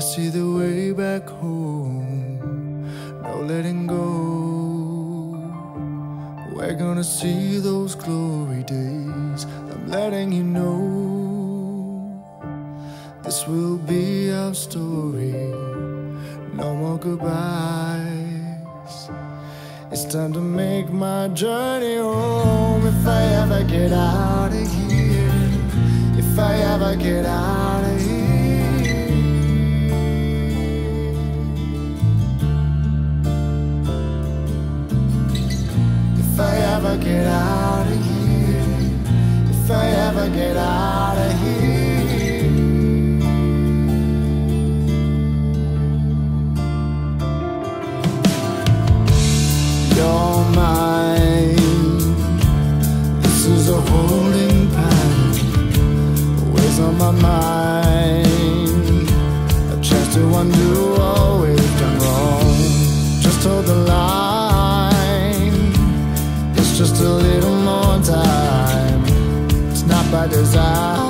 see the way back home. No letting go. We're gonna see those glory days. I'm letting you know. This will be our story. No more goodbyes. It's time to make my journey home. If I ever get out of here, if I ever get out of here. Out of here, if I ever get out of here. You're mine. This is a holding pattern. Always on my mind. A chance to undo desire.